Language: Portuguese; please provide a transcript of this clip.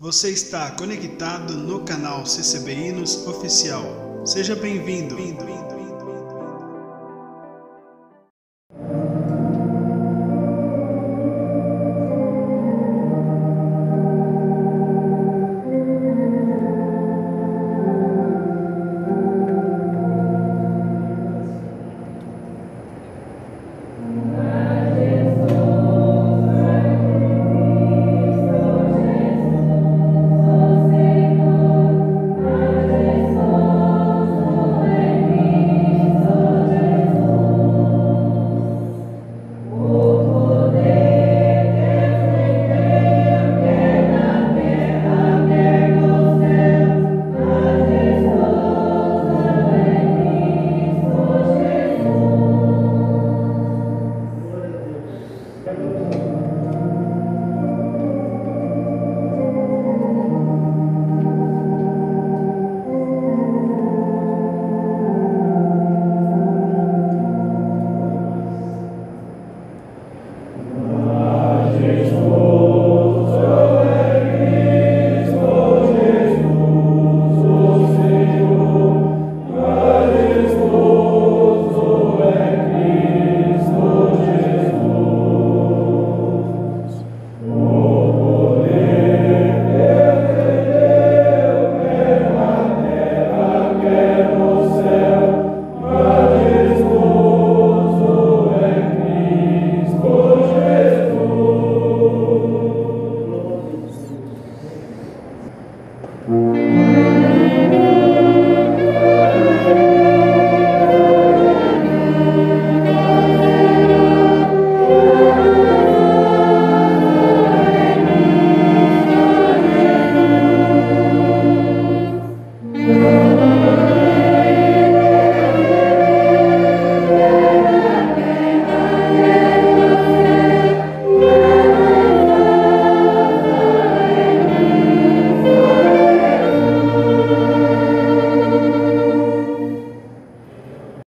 Você está conectado no canal CCBinos Oficial. Seja bem-vindo.